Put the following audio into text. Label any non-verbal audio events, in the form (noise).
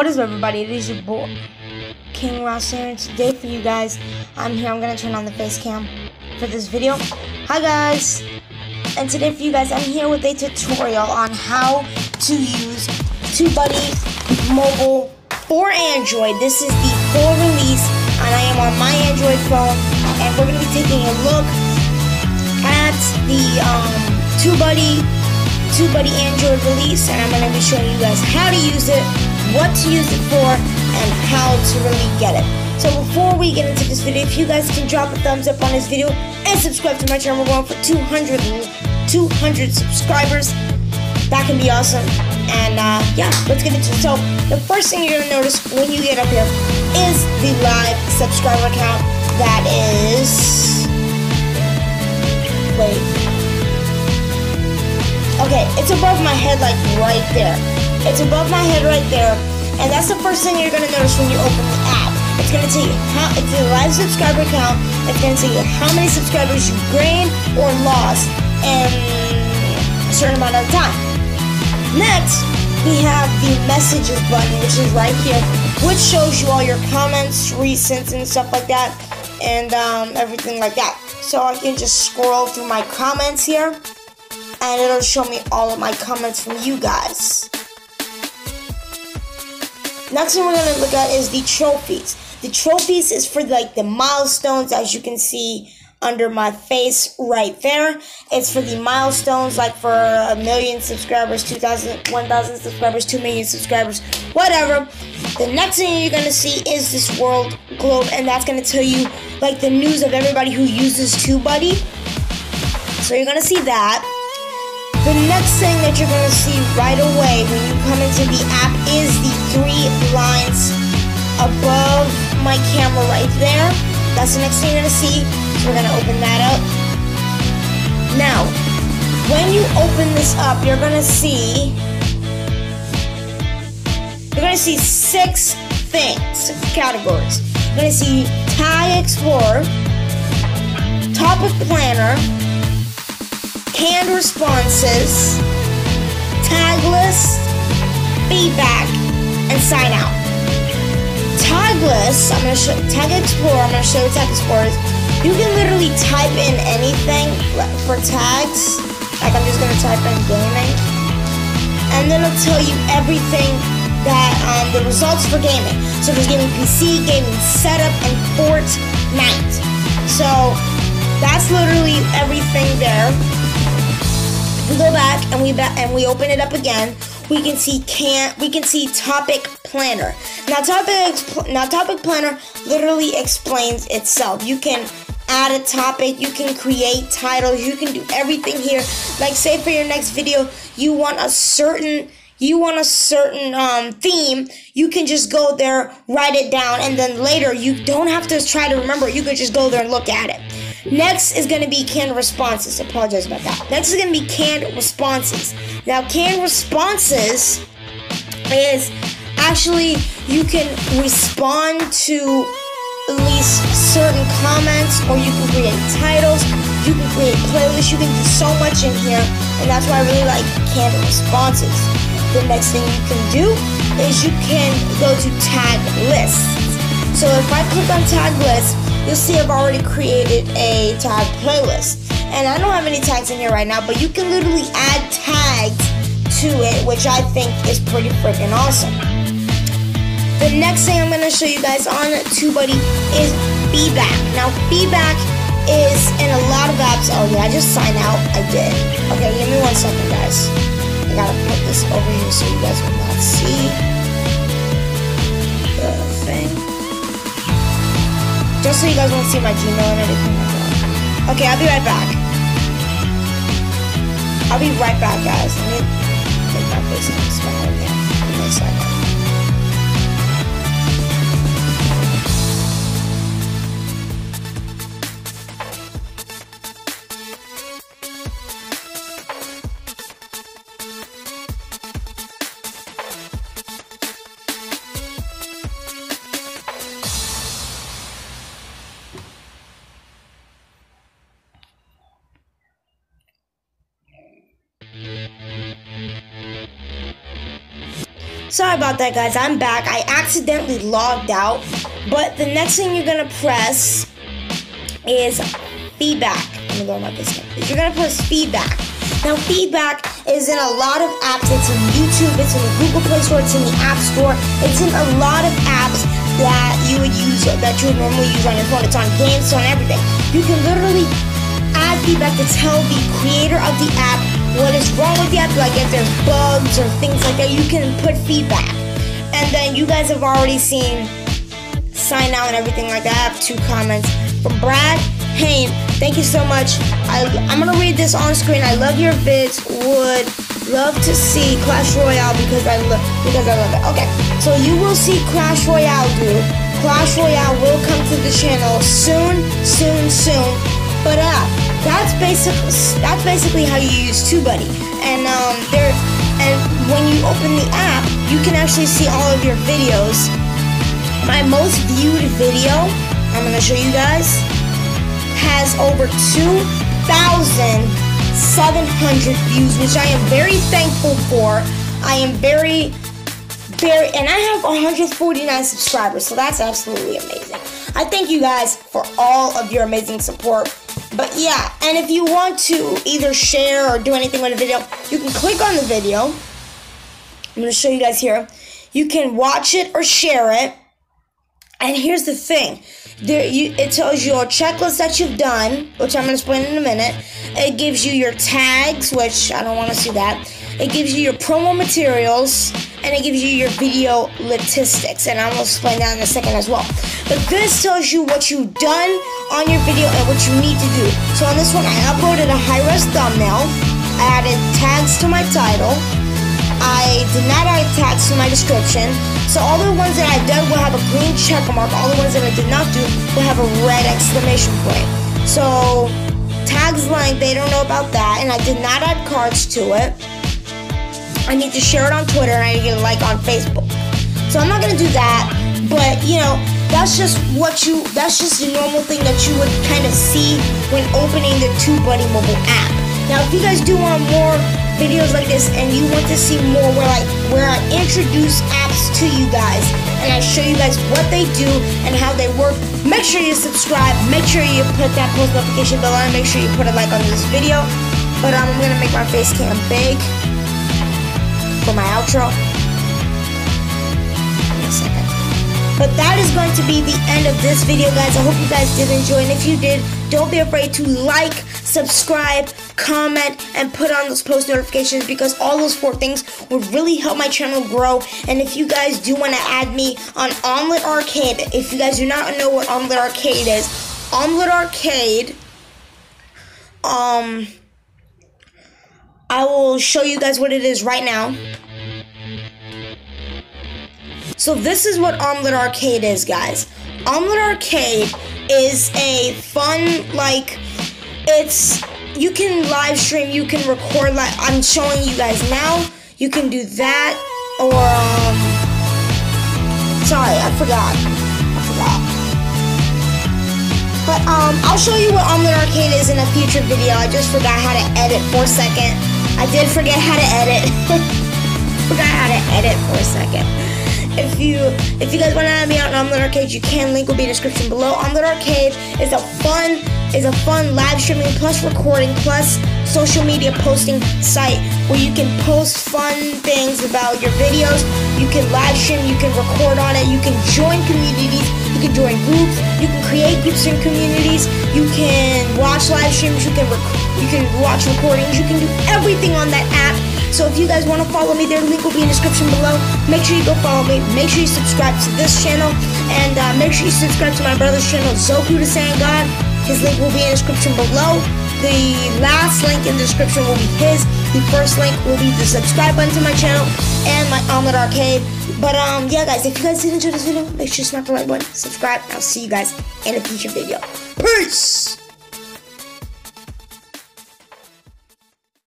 What is up, everybody? It is your boy, King Ross here, and today for you guys, I'm here. I'm gonna turn on the face cam for this video. Hi, guys, and today for you guys, I'm here with a tutorial on how to use TubeBuddy Mobile for Android. This is the full release, and I am on my Android phone, and we're gonna be taking a look at the um, TubeBuddy TubeBuddy Android release, and I'm gonna be showing you guys how to use it what to use it for, and how to really get it. So before we get into this video, if you guys can drop a thumbs up on this video and subscribe to my channel, we're going for 200, 200 subscribers. That can be awesome. And uh, yeah, let's get into it. So the first thing you're gonna notice when you get up here is the live subscriber count. That is, wait. Okay, it's above my head, like right there. It's above my head right there. And that's the first thing you're gonna notice when you open the app. It's gonna tell you how it's the live subscriber count. It's gonna tell you how many subscribers you gained or lost in a certain amount of time. Next, we have the messages button, which is right here, which shows you all your comments, recents, and stuff like that, and um, everything like that. So I can just scroll through my comments here, and it'll show me all of my comments from you guys. Next thing we're gonna look at is the trophies. The trophies is for like the milestones, as you can see under my face right there. It's for the milestones, like for a million subscribers, 2,000, 1,000 subscribers, 2 million subscribers, whatever. The next thing you're gonna see is this world globe, and that's gonna tell you like the news of everybody who uses TubeBuddy. So you're gonna see that. The next thing that you're going to see right away when you come into the app is the three lines above my camera right there. That's the next thing you're going to see. So we're going to open that up. Now, when you open this up, you're going to see you're going to see six things, categories. You're going to see Tag Explorer, Topic Planner, canned responses, tag list, feedback, and sign out. Tag list, I'm gonna show Tag Explorer, I'm gonna show Tag Explorers. You can literally type in anything for tags. Like I'm just gonna type in gaming. And then it'll tell you everything that um, the results for gaming. So there's gaming PC, gaming setup, and Fortnite. So that's literally everything go back and we and we open it up again, we can see can we can see topic planner. Now topic now topic planner literally explains itself. You can add a topic, you can create titles, you can do everything here. Like say for your next video, you want a certain you want a certain um, theme, you can just go there, write it down, and then later you don't have to try to remember. You could just go there and look at it. Next is going to be canned responses. Apologize about that. Next is going to be canned responses. Now, canned responses is actually you can respond to at least certain comments, or you can create titles, you can create playlists, you can do so much in here, and that's why I really like canned responses. The next thing you can do is you can go to tag lists. So if I click on tag lists, you'll see I've already created a tag playlist. And I don't have any tags in here right now, but you can literally add tags to it, which I think is pretty freaking awesome. The next thing I'm going to show you guys on TubeBuddy is feedback. Now, feedback is in a lot of apps. Oh, yeah, I just signed out. I did. Okay, give me one second, guys. I gotta put this over here so you guys will not see the thing. Just so you guys won't see my Gmail and everything like that. Okay, I'll be right back. I'll be right back, guys. Let me my face again. Sorry about that, guys. I'm back. I accidentally logged out. But the next thing you're gonna press is feedback. Let me go my this You're gonna press feedback. Now, feedback is in a lot of apps. It's in YouTube, it's in the Google Play Store, it's in the App Store. It's in a lot of apps that you would use, that you would normally use on your phone. It's on games, it's on everything. You can literally add feedback to tell the creator of the app what is wrong with the app, like if there's bugs or things like that. You can put feedback. And then you guys have already seen sign out and everything like that. I have two comments from Brad Hain. Thank you so much. I, I'm gonna read this on screen. I love your vids. Would love to see Clash Royale because I love because I love it. Okay, so you will see Clash Royale, dude. Clash Royale will come to the channel soon, soon, soon. But uh, that's basically that's basically how you use TubeBuddy. And um, there, and when you open the app, you can actually see all of your videos. My most viewed video, I'm gonna show you guys has over 2,700 views, which I am very thankful for. I am very, very, and I have 149 subscribers, so that's absolutely amazing. I thank you guys for all of your amazing support. But yeah, and if you want to either share or do anything with a video, you can click on the video. I'm going to show you guys here. You can watch it or share it. And here's the thing there, you, it tells you a checklist that you've done, which I'm going to explain in a minute. It gives you your tags, which I don't want to see that. It gives you your promo materials, and it gives you your video statistics, and I'm to explain that in a second as well. But this tells you what you've done on your video and what you need to do. So on this one, I uploaded a high-res thumbnail. I added tags to my title. I did not add tags to my description. So all the ones that I did will have a green check mark. All the ones that I did not do will have a red exclamation point. So tags length, they don't know about that, and I did not add cards to it. I need to share it on Twitter and I need to get a like on Facebook. So I'm not gonna do that, but you know, that's just what you that's just the normal thing that you would kind of see when opening the TubeBuddy mobile app. Now if you guys do want more videos like this and you want to see more where I where I introduce apps to you guys and I show you guys what they do and how they work, make sure you subscribe, make sure you put that post notification bell on, make sure you put a like on this video. But um, I'm gonna make my face cam big for my outro. But that is going to be the end of this video, guys. I hope you guys did enjoy. And if you did, don't be afraid to like, subscribe, comment, and put on those post notifications because all those four things would really help my channel grow. And if you guys do want to add me on Omlet Arcade, if you guys do not know what Omlet Arcade is, Omlet Arcade, um, I will show you guys what it is right now. So this is what Omlet Arcade is, guys. Omlet Arcade is a fun, like, it's, you can live stream, you can record, like, I'm showing you guys now. You can do that, or, um, sorry, I forgot. I forgot. But, um, I'll show you what Omlet Arcade is in a future video. I just forgot how to edit for a second. I did forget how to edit. (laughs) forgot how to edit for a second. If you if you guys want to add me out on Omlet Arcade, you can. Link will be in the description below. Omlet Arcade is a fun is a fun live streaming plus recording plus social media posting site where you can post fun things about your videos. You can live stream, you can record on it, you can join communities, you can join groups, you can create groups and communities, you can watch live streams, you can rec- you can watch recordings, you can do everything on that app so if you guys want to follow me, their link will be in the description below. Make sure you go follow me. Make sure you subscribe to this channel. And uh, make sure you subscribe to my brother's channel, Zoku the Saiyan God. His link will be in the description below. The last link in the description will be his. The first link will be the subscribe button to my channel and my Omlet Arcade. But um, yeah, guys, if you guys did enjoy this video, make sure you smack the like button, subscribe, I'll see you guys in a future video. Peace!